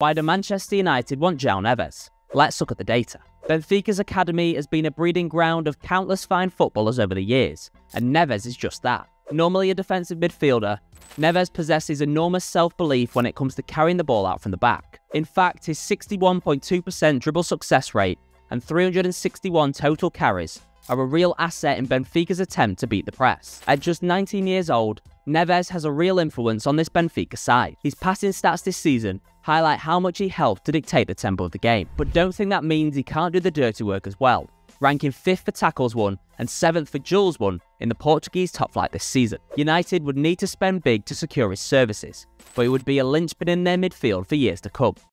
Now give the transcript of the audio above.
Why do Manchester United want João Neves? Let's look at the data. Benfica's academy has been a breeding ground of countless fine footballers over the years, and Neves is just that. Normally a defensive midfielder, Neves possesses enormous self-belief when it comes to carrying the ball out from the back. In fact, his 61.2% dribble success rate and 361 total carries are a real asset in Benfica's attempt to beat the press. At just 19 years old, Neves has a real influence on this Benfica side. His passing stats this season highlight how much he helped to dictate the tempo of the game, but don't think that means he can't do the dirty work as well, ranking 5th for tackles won and 7th for duels won in the Portuguese top flight this season. United would need to spend big to secure his services, but he would be a linchpin in their midfield for years to come.